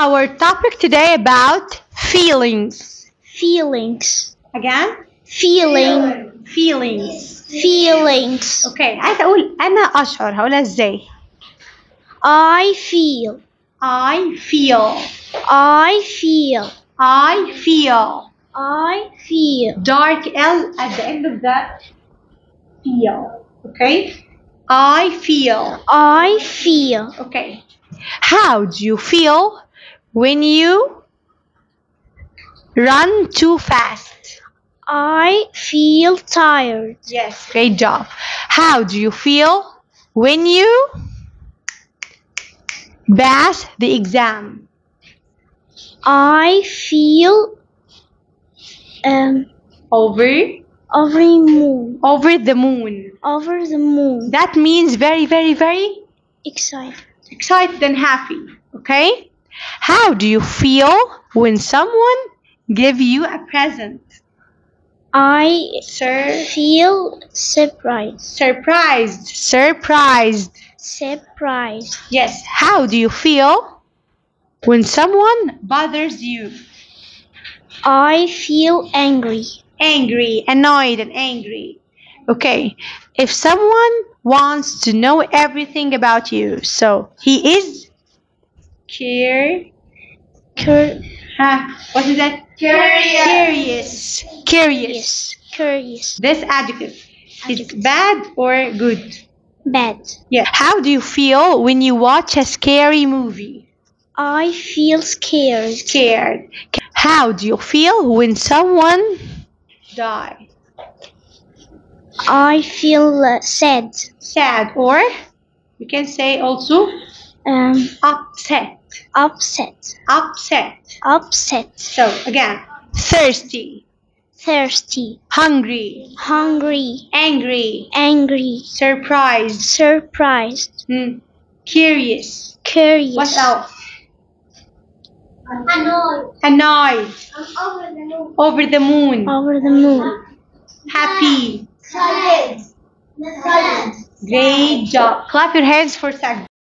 our topic today about feelings. feelings Again? feeling Feelings. feelings اوكي عايزة اقول انا اشعر هقولها ازاي؟ I feel I feel. I feel I feel. I feel Dark L at the end of that feel. Okay? I feel. I feel Okay. How do you feel When you run too fast? I feel tired Yes. Great job. How do you feel when you pass the exam? I feel um Over over moon over the moon. over the moon That means very, very, very excited excited and happy. Okay? How do you feel when someone give you a present? I Sir feel surprised surprised. Surprised. surprised Yes. How do you feel when someone bothers you? I feel angry Angry, annoyed, and angry. Okay. If someone wants to know everything about you, so he is care. cur- Huh? What is that? Curious. Curious. curious This adjective is Adjective. bad or good? bad Yeah. How do you feel when you watch a scary movie? I feel scared Scared. How do you feel when someone die? I feel uh, sad Sad or you can say also um upset. Upset. Upset. upset. So again, thirsty, thirsty. Hungry, hungry. Angry, angry. Surprised, surprised. Hmm, curious. curious. What else? annoyed. Annoyed, over the moon. Over the moon, over the moon. Happy. silent silent Great job. Clap your hands for Sag.